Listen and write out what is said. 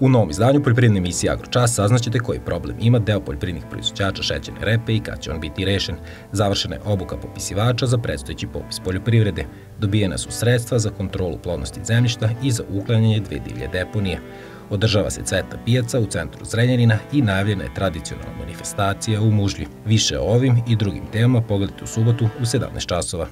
U novom izdanju poljoprivredne emisije Agročas saznaćete koji problem ima deo poljoprivrednih proizvođača šećerne repe i kad će on biti rešen. Završena je obuka popisivača za predstojeći popis poljoprivrede. Dobijena su sredstva za kontrolu plovnosti zemljišta i za uklanjanje dve divlje deponije. Održava se cveta pijaca u centru Zrenjanina i najavljena je tradicionalna manifestacija u Mužlji. Više o ovim i drugim temama pogledajte u subotu u 17 časova.